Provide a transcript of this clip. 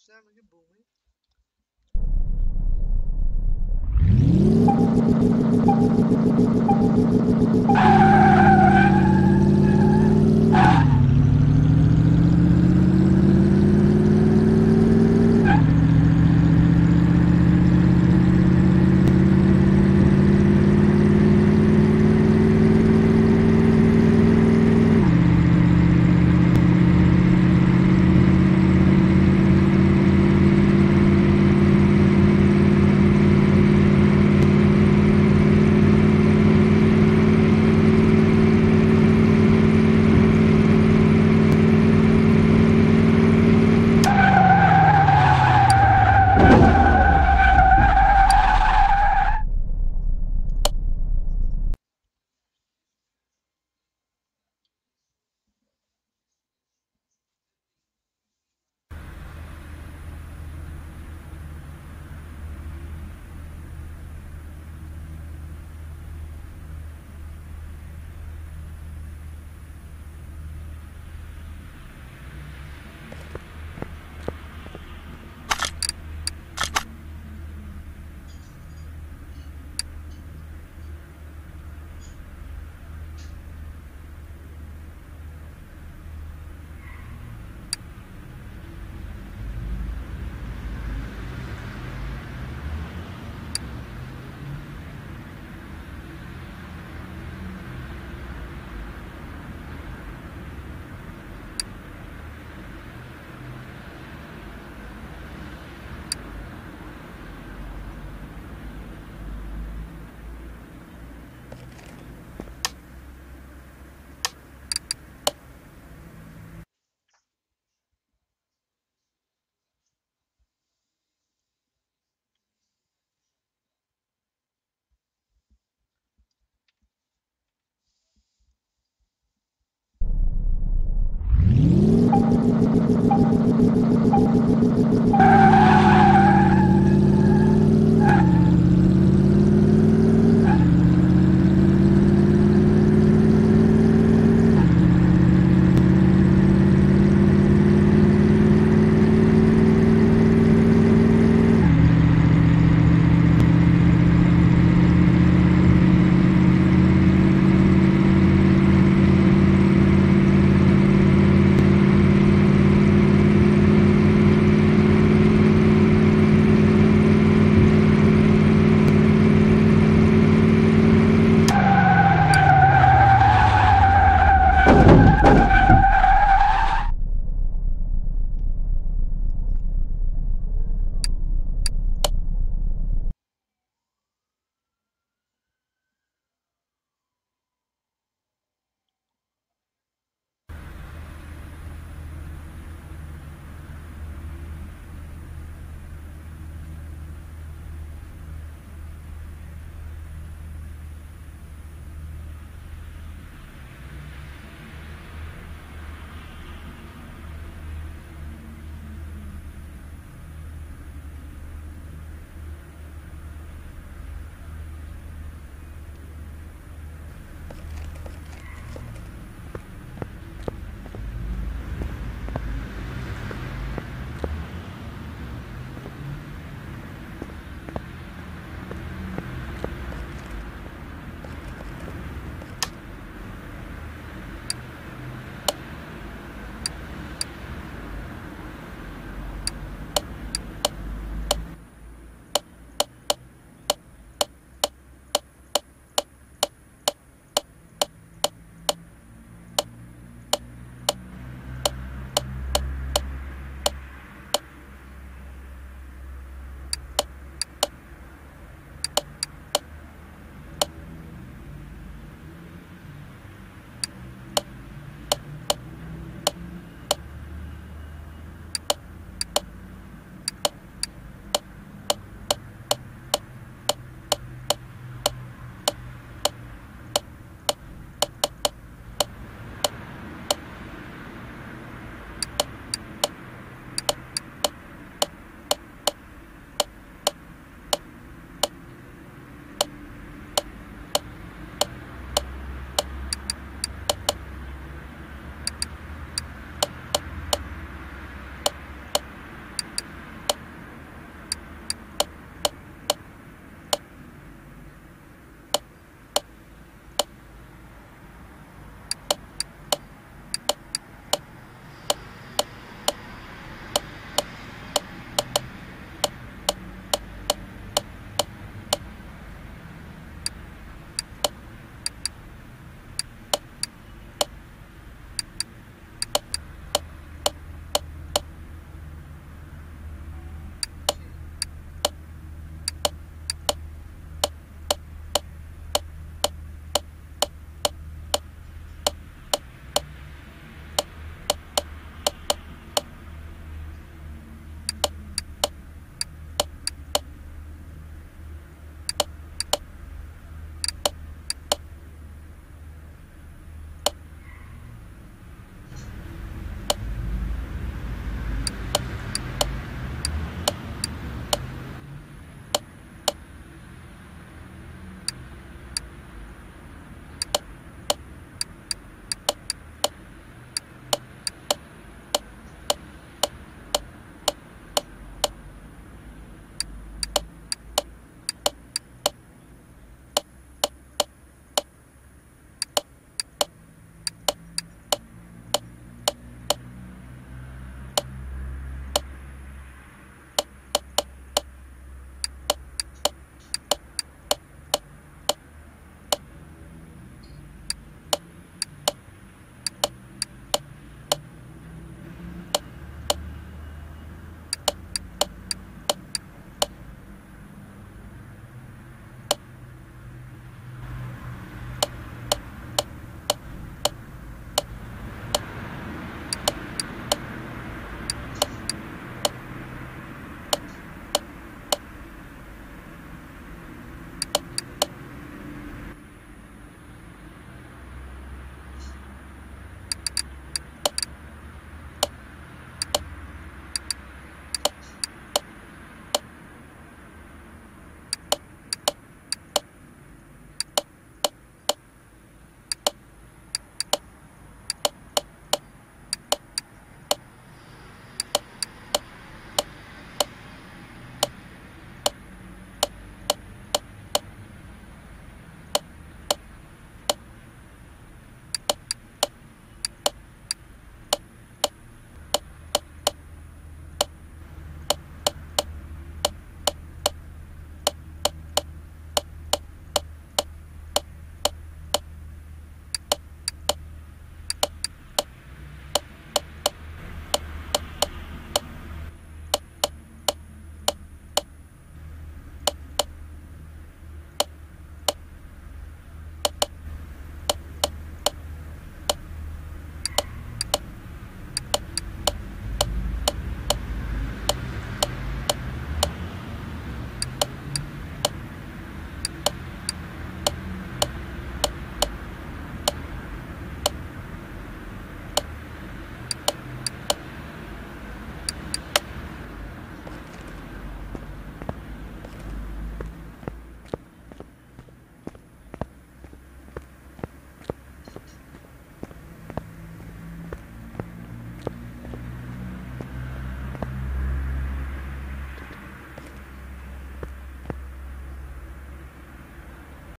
sound like a booming. Ah!